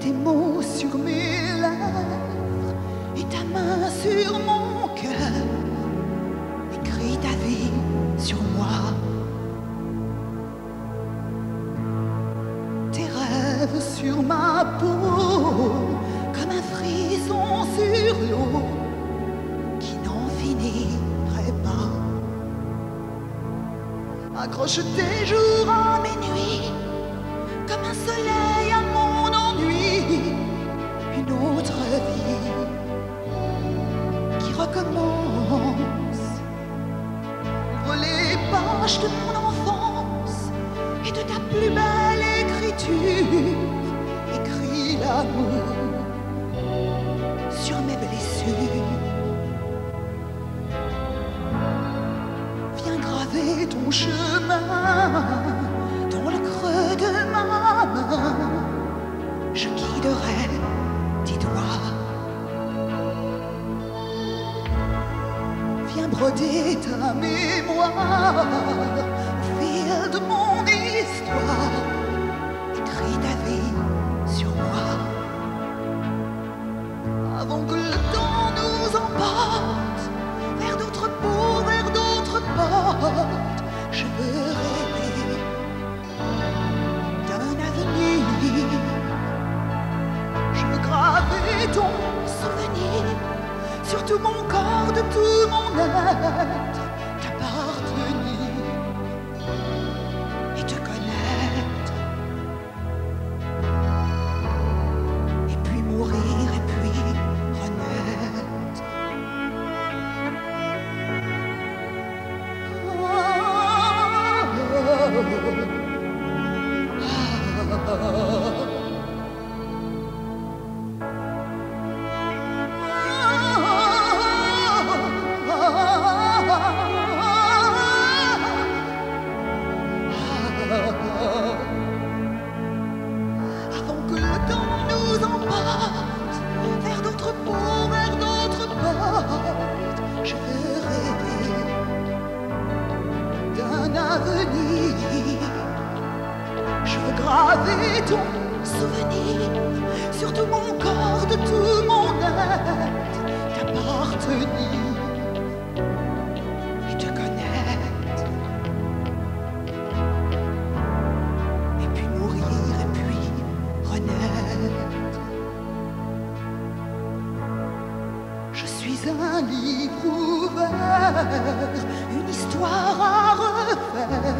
tes mots sur mes lèvres et ta main sur mon cœur. Écris ta vie sur moi. Tes rêves sur ma peau, comme un frisson sur l'eau qui n'en finirait pas. Accroche tes jours à mes nuits, comme un soleil de mon enfance et de ta plus belle écriture, écris l'amour sur mes blessures. Viens graver ton chemin dans le creux de ma main. Je guiderai tes doigts. Viens ta mémoire fil de mon histoire. Écris ta vie sur moi. Avant que le temps nous emporte vers d'autres peaux, vers d'autres portes, je veux rêver d'un avenir. Je veux graver ton souvenir sur tout mon corps, de tout mon être, Je veux graver ton souvenir sur tout mon corps, de tout mon être, t'appartenir suis un livre ouvert, une histoire à refaire.